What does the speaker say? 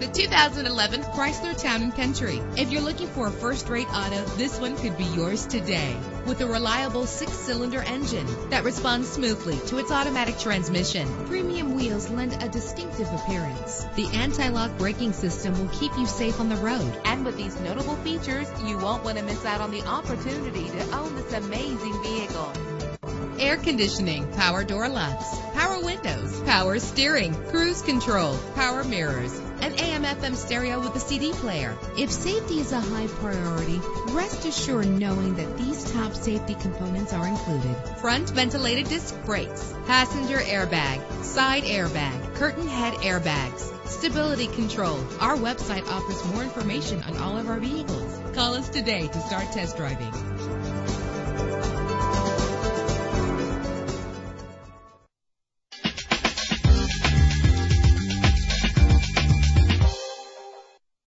2011 Chrysler Town & Country. If you're looking for a first-rate auto, this one could be yours today. With a reliable six-cylinder engine that responds smoothly to its automatic transmission, premium wheels lend a distinctive appearance. The anti-lock braking system will keep you safe on the road. And with these notable features, you won't want to miss out on the opportunity to own this amazing vehicle air conditioning, power door locks, power windows, power steering, cruise control, power mirrors, an AM FM stereo with a CD player. If safety is a high priority, rest assured knowing that these top safety components are included. Front ventilated disc brakes, passenger airbag, side airbag, curtain head airbags, stability control. Our website offers more information on all of our vehicles. Call us today to start test driving.